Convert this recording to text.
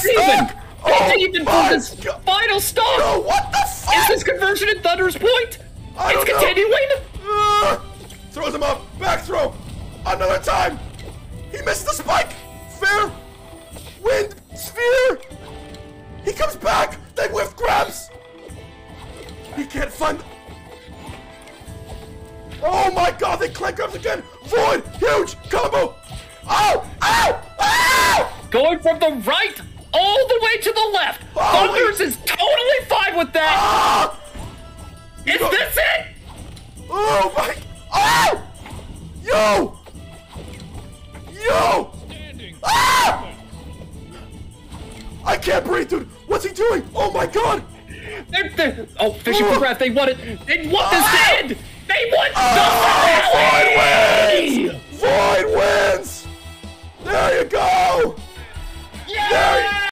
Steven! Oh Steven my for this God. final stop! No, what the Is this conversion at Thunder's Point? I it's continuing? Uh, throws him up. Back throw. Another time. He missed the spike. Fair. Wind. Sphere. He comes back. Then whiff grabs. He can't find. Oh my god, they clank grabs again. Void. Huge. Combo. Ow. Ow. Ow. Going from the right way to the left. Holy- Thunders is totally fine with that. Ah. Is go- this it? Oh my! Oh! Yo! Yo! Ah! I can't breathe, dude. What's he doing? Oh my god! They're, they're, oh, fishing for Oh. breath. They want it. They want this Ah. to end. They want Oh,